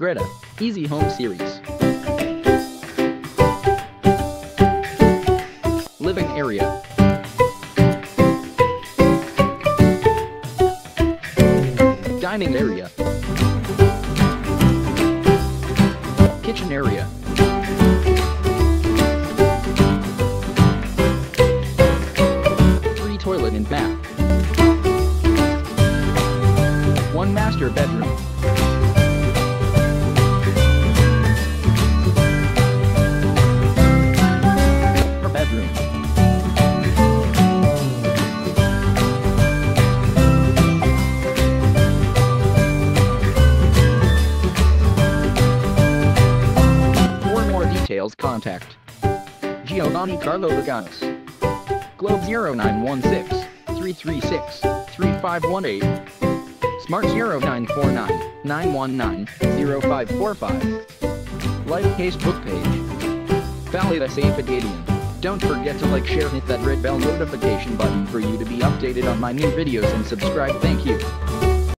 Greta, Easy Home Series. Living area. Dining area. Kitchen area. Three toilet and bath. One master bedroom. More contact Giovanni Carlo Bagayas. Globe 0916 336 3518. Smart 0949 919 0545. Like Facebook page. Balay sa Pagadian. Don't forget to like, share, hit that red bell notification button for you to be updated on my new videos and subscribe. Thank you.